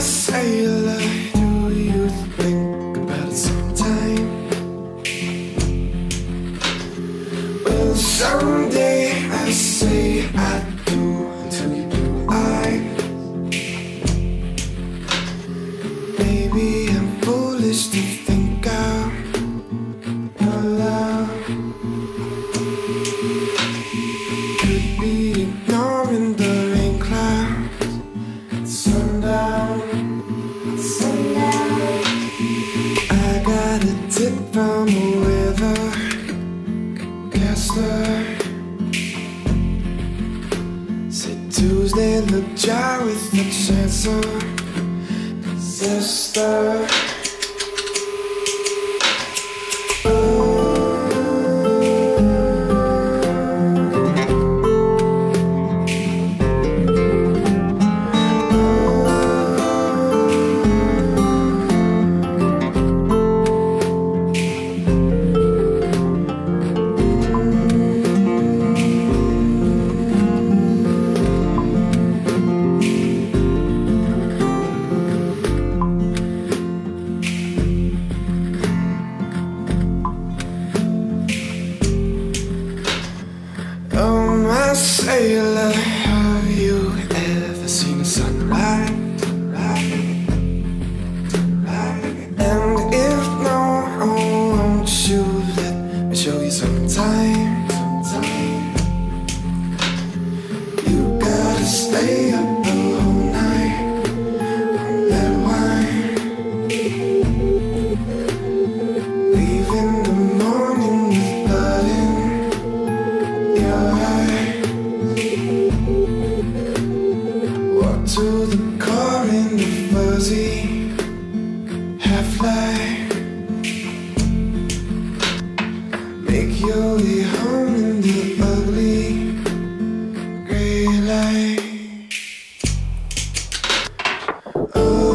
Selah, do you think about it sometime? Well, someday I say I Said Tuesday looked dry with a chance my Selah, have you ever seen a sunrise? And if won't you let me show you sometime? You gotta stay up to the car in the fuzzy half light. Make your way home in the ugly gray light. Oh.